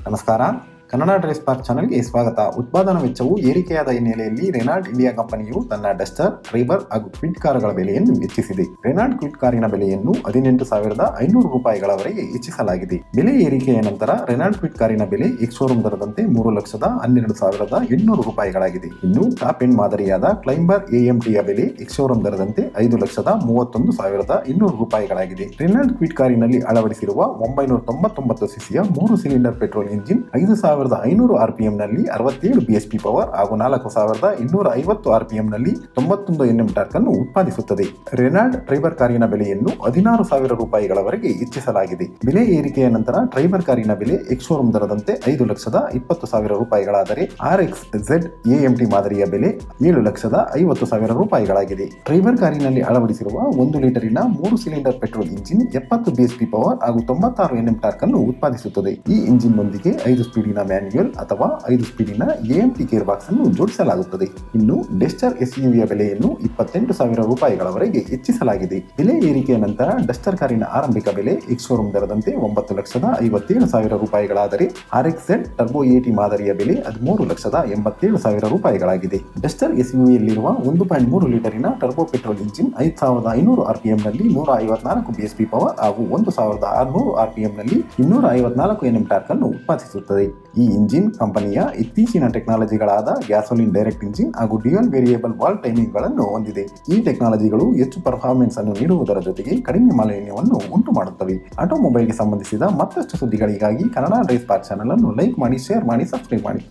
Sampai sekarang, Kannada dress park ಚಾನೆಲ್ಗೆ ಸ್ವಾಗತ. ಉತ್ಪಾದನಾ ವೆಚ್ಚವು ಏರಿಕೆಯಾದ ಹಿನ್ನೆಲೆಯಲ್ಲಿ ರೆನಾಲ್ಡ್ ಇಂಡಿಯಾ ಕಂಪನಿಯು ತನ್ನ ಡಸ್ಟರ್, ಟ್ರೈಬರ್ ಹಾಗೂ ಕ್ವಿಟ್ ಕಾರುಗಳ ಬೆಲೆಯನ್ನು ಹೆಚ್ಚಿಸಿದೆ. ರೆನಾಲ್ಡ್ ಕ್ವಿಟ್ ಕಾರಿನ ಬೆಲೆಯನ್ನು ಹದಿನೆಂಟು ಸಾವಿರದ ಐನೂರು ರೂಪಾಯಿಗಳವರೆಗೆ ಹೆಚ್ಚಿಸಲಾಗಿದೆ. ಬೆಲೆ ಏರಿಕೆಯ ನಂತರ ರೆನಾಲ್ಡ್ ಕ್ವಿಟ್ ಕಾರಿನ ಬೆಲೆ ಎಕ್ಸ್ ಶೋರೂಮ್ ದರದಂತೆ ಮೂರು ಲಕ್ಷದ ಹನ್ನೆರಡು ಸಾವಿರದ ಎಂಟುನೂರು ರೂಪಾಯಿಗಳಾಗಿದೆ. ಇನ್ನು ಟಾಪ್ ಎಂಡ್ ಮಾದರಿಯಾದ ಕ್ಲೈಂಬರ್ ಎಎಂಟಿಯ ಬೆಲೆ ಎಕ್ಸ್ ಶೋರೂಮ್ ದರದಂತೆ ಐದು ಲಕ್ಷದ ಮೂವತ್ತೊಂದು ಸಾವಿರದ ಇನ್ನೂರು ರೂಪಾಯಿಗಳಾಗಿದೆ. ರೆನಾಲ್ಡ್ ಕ್ವಿಟ್ ಕಾರಿನಲ್ಲಿ ಅಳವಡಿಸಿರುವ ಒಂಬೈನೂರ ತೊಂಬತ್ತೊಂಬತ್ತು ಸಿಸಿಯ ಮೂರು ಸಿಲಿಂಡರ್ ಪೆಟ್ರೋಲ್ ಇಂಜಿನ್ ಐದು ಸಾವಿರದ ಐನೂರು ಆರ್ಪಿಎಂ ನಲ್ಲಿ ಅರವತ್ತೇಳು ಬಿಎಸ್ಪಿ ಪವರ್ ಹಾಗೂ ನಾಲ್ಕು ಸಾವಿರದ ಇನ್ನೂರ ಐವತ್ತು ಆರ್ಪಿಎಂ ನಲ್ಲಿ ತೊಂಬತ್ತೊಂದು ಎನ್ಎಂ ಟಾರ್ಕ್ ಅನ್ನು ಉತ್ಪಾದಿಸುತ್ತದೆ. ರೆನಾಲ್ಡ್ ಟ್ರೈಬರ್ ಕಾರಿನ ಬೆಲೆಯನ್ನು ಹದಿನಾರು ಸಾವಿರ ರೂಪಾಯಿಗಳವರೆಗೆ ಹೆಚ್ಚಿಸಲಾಗಿದೆ. ಬೆಲೆ ಏರಿಕೆಯ ನಂತರ ಟ್ರೈಬರ್ ಕಾರಿನ ಬೆಲೆ ಎಕ್ಸ್ ಶೋರೂಮ್ ದರದಂತೆ ಐದು ಲಕ್ಷದ ಇಪ್ಪತ್ತು ಸಾವಿರ ರೂಪಾಯಿಗಳಾದರೆ ಆರ್ ಎಕ್ಸ್ ಝೆಡ್ ಎಎಂಟಿ ಮಾದರಿಯ ಬೆಲೆ ಏಳು ಲಕ್ಷದ ಐವತ್ತು ಸಾವಿರ ರೂಪಾಯಿಗಳಾಗಿದೆ. ಟ್ರೈಬರ್ ಕಾರಿನಲ್ಲಿ ಅಳವಡಿಸಿರುವ ಒಂದು ಲೀಟರಿನ ಮೂರು ಸಿಲಿಂಡರ್ ಪೆಟ್ರೋಲ್ ಇಂಜಿನ್ ಎಪ್ಪತ್ತು ಬಿಎಸ್ಪಿ ಪವರ್ ಹಾಗೂ ತೊಂಬತ್ತಾರು ಎನ್ಎಂ ಟಾರ್ಕ್ ಅನ್ನು ಉತ್ಪಾದಿಸುತ್ತದೆ. ಈ ಇಂಜಿನ್ ನೊಂದಿಗೆ ಐದು ಸ್ಪೀಡಿನ ಮ್ಯಾನ್ಯುಯಲ್ ಅಥವಾ ಐದು ಸ್ಪೀಡಿನ ಎಎಂಟಿ ಗೇರ್ ಬಾಕ್ಸ್ ಅನ್ನು ಜೋಡಿಸಲಾಗುತ್ತದೆ. ಇನ್ನು ಡೆಸ್ಟರ್ ಎಸ್ಯುವಿಯ ಬೆಲೆಯನ್ನು ಇಪ್ಪತ್ತೆಂಟು ಸಾವಿರ ರೂಪಾಯಿಗಳವರೆಗೆ ಹೆಚ್ಚಿಸಲಾಗಿದೆ. ಬೆಲೆ ಏರಿಕೆಯ ನಂತರ ಡಸ್ಟರ್ ಕಾರಿನ ಆರಂಭಿಕ ಬೆಲೆ ಎಕ್ಸ್ ಶೋರೂಮ್ ದರದಂತೆ ಒಂಬತ್ತು ಲಕ್ಷದ ಐವತ್ತೇಳು ಸಾವಿರ ರೂಪಾಯಿಗಳಾದರೆ R X Z turbo AT ಮಾದರಿಯ ಬೆಲೆ ಹದಿಮೂರು ಲಕ್ಷದ ಎಂಬತ್ತೇಳು ಸಾವಿರ ರೂಪಾಯಿಗಳಾಗಿದೆ. ಡಸ್ಟರ್ ಎಸ್ಯುವಿಯಲ್ಲಿರುವ ಒಂದು ಪಾಯಿಂಟ್ ಮೂರು ಲೀಟರಿನ ಟರ್ಬೋ ಪೆಟ್ರೋಲ್ ಇಂಜಿನ್ ಐದು ಸಾವಿರದ ಐನೂರು ಆರ್ಪಿಎಂನಲ್ಲಿ ನೂರ ಐವತ್ನಾಲ್ಕು ಬಿಎಸ್ಪಿ ಪವರ್ ಹಾಗೂ ಒಂದು ಸಾವಿರದ ಆರುನೂರು ಆರ್ಪಿಎಂನಲ್ಲಿ ಇನ್ನೂರ ಐವತ್ನಾಲ್ಕು ಎನ್ಎಂ ಟಾರ್ಕ್ ಅನ್ನು ಉತ್ಪಾದಿಸುತ್ತದೆ. ಈ ಇಂಜಿನ್ ಕಂಪನಿಯ ಇತ್ತೀಚಿನ ಟೆಕ್ನಾಲಜಿಗಳಾದ ಗ್ಯಾಸೋಲಿನ್ ಡೈರೆಕ್ಟ್ ಇಂಜಿನ್ ಹಾಗೂ ಡ್ಯೂಯಲ್ ವೇರಿಯೇಬಲ್ ವಾಲ್ ಟೈಮಿಂಗ್ಗಳನ್ನು ಹೊಂದಿದೆ. ಈ ಟೆಕ್ನಾಲಜಿಗಳು ಹೆಚ್ಚು ಪರ್ಫಾರ್ಮೆನ್ಸ್ ಅನ್ನು ನೀಡುವುದರ ಜೊತೆಗೆ ಕಡಿಮೆ ಮಾಲಿನ್ಯವನ್ನು ಉಂಟು ಮಾಡುತ್ತವೆ ಆಟೋಮೊಬೈಲ್ಗೆ ಸಂಬಂಧಿಸಿದ ಮತ್ತಷ್ಟು ಸುದ್ದಿಗಳಿಗಾಗಿ ಕನ್ನಡ ಡ್ರೈಸ್ ಪಾರ್ಕ್ ಚಾನಲ್ ಅನ್ನು ಲೈಕ್ ಮಾಡಿ, ಶೇರ್ ಮಾಡಿ, ಸಬ್ಸ್ಕ್ರೈಬ್ ಮಾಡಿ.